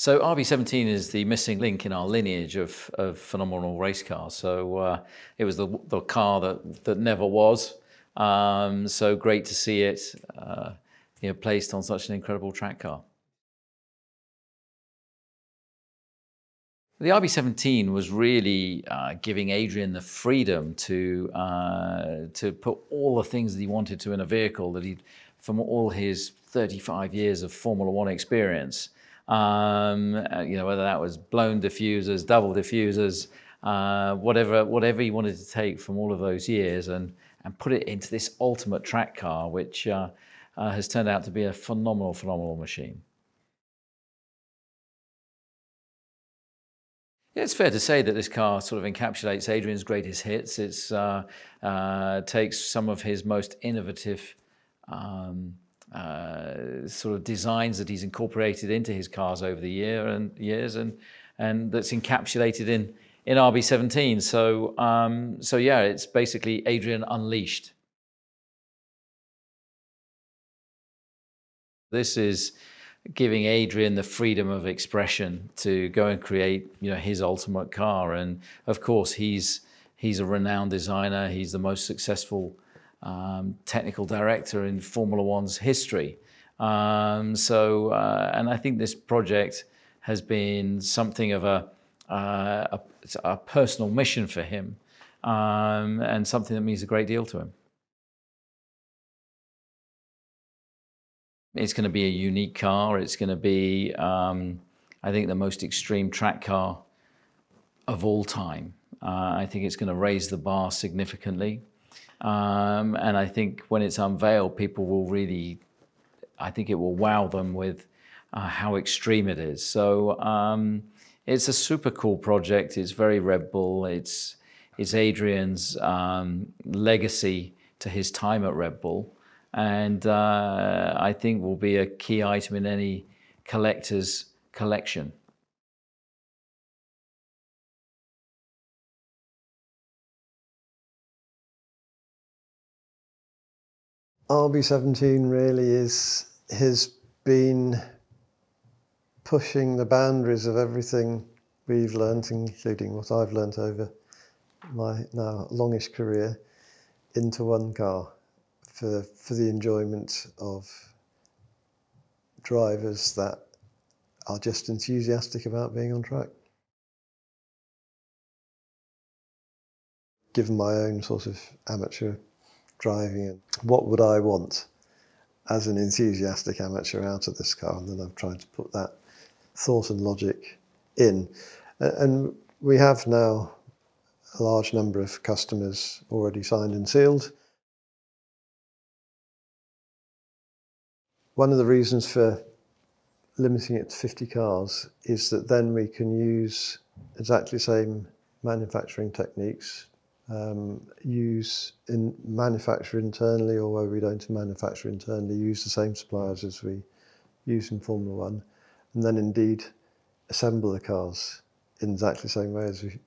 So RB17 is the missing link in our lineage of, of phenomenal race cars. So uh, it was the, the car that, that never was. Um, so great to see it uh, you know, placed on such an incredible track car. The RB17 was really uh, giving Adrian the freedom to uh, to put all the things that he wanted to in a vehicle that he, from all his 35 years of Formula One experience, um, uh, you know, whether that was blown diffusers, double diffusers, uh, whatever, whatever he wanted to take from all of those years and, and put it into this ultimate track car, which uh, uh, has turned out to be a phenomenal, phenomenal machine. It's fair to say that this car sort of encapsulates Adrian's greatest hits. It uh, uh, takes some of his most innovative um, uh, sort of designs that he's incorporated into his cars over the year and years, and and that's encapsulated in in RB17. So um, so yeah, it's basically Adrian unleashed. This is giving Adrian the freedom of expression to go and create you know his ultimate car, and of course he's he's a renowned designer. He's the most successful um, technical director in Formula One's history. Um, so, uh, and I think this project has been something of a, uh, a, a, personal mission for him um, and something that means a great deal to him. It's going to be a unique car. It's going to be, um, I think, the most extreme track car of all time. Uh, I think it's going to raise the bar significantly. Um, and I think when it's unveiled, people will really, I think it will wow them with uh, how extreme it is. So um, it's a super cool project. It's very Red Bull. It's, it's Adrian's um, legacy to his time at Red Bull. And uh, I think will be a key item in any collector's collection. RB17 really is has been pushing the boundaries of everything we've learnt, including what I've learnt over my now longish career, into one car for, for the enjoyment of drivers that are just enthusiastic about being on track. Given my own sort of amateur driving and what would I want as an enthusiastic amateur out of this car and then I've tried to put that thought and logic in and we have now a large number of customers already signed and sealed. One of the reasons for limiting it to 50 cars is that then we can use exactly the same manufacturing techniques um, use in manufacture internally or where we don't manufacture internally, use the same suppliers as we use in Formula One, and then indeed assemble the cars in exactly the same way as we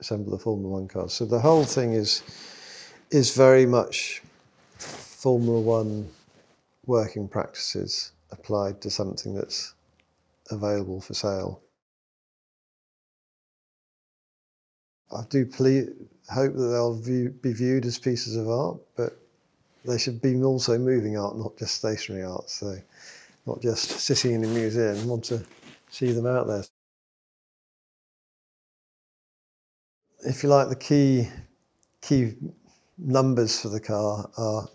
assemble the Formula One cars. So the whole thing is is very much Formula One working practices applied to something that's available for sale. I do hope that they'll view, be viewed as pieces of art, but they should be also moving art, not just stationary art. So, not just sitting in a museum. I want to see them out there. If you like, the key key numbers for the car are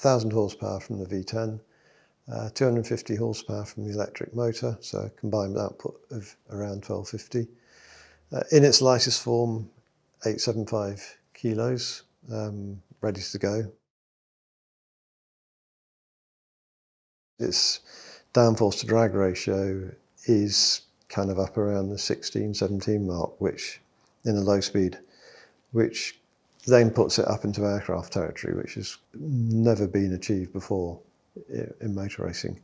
1,000 horsepower from the V10, uh, 250 horsepower from the electric motor, so a combined output of around 1250. Uh, in its lightest form, 875 kilos, um, ready to go. Its downforce to drag ratio is kind of up around the 16, 17 mark, which in a low speed, which then puts it up into aircraft territory, which has never been achieved before in motor racing.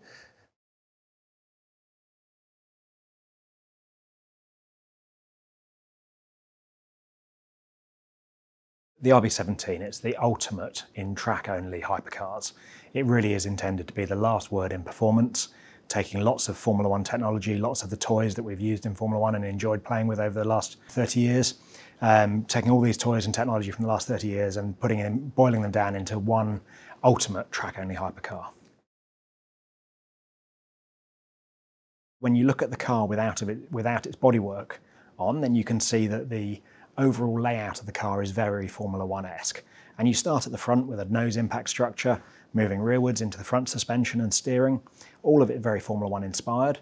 The RB17, it's the ultimate in track-only hypercars. It really is intended to be the last word in performance, taking lots of Formula One technology, lots of the toys that we've used in Formula One and enjoyed playing with over the last 30 years, um, taking all these toys and technology from the last 30 years and putting in, boiling them down into one ultimate track-only hypercar. When you look at the car without, it, without its bodywork on, then you can see that the overall layout of the car is very Formula One-esque. And you start at the front with a nose impact structure, moving rearwards into the front suspension and steering, all of it very Formula One inspired.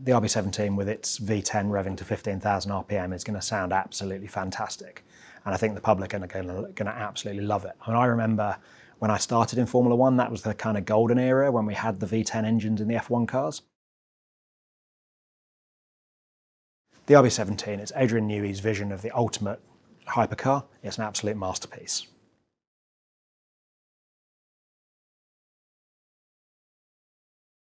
The RB17 with its V10 revving to 15,000 RPM is going to sound absolutely fantastic. And I think the public are going to, going to absolutely love it. I mean, I remember when I started in Formula One, that was the kind of golden era when we had the V10 engines in the F1 cars. The RB17, is Adrian Newey's vision of the ultimate hypercar. It's an absolute masterpiece.